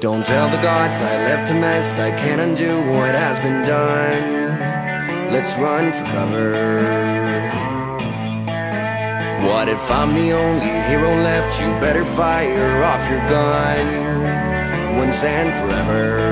Don't tell the gods I left a mess. I can't undo what has been done. Let's run for cover. What if I'm the only hero left? You better fire off your gun once and forever.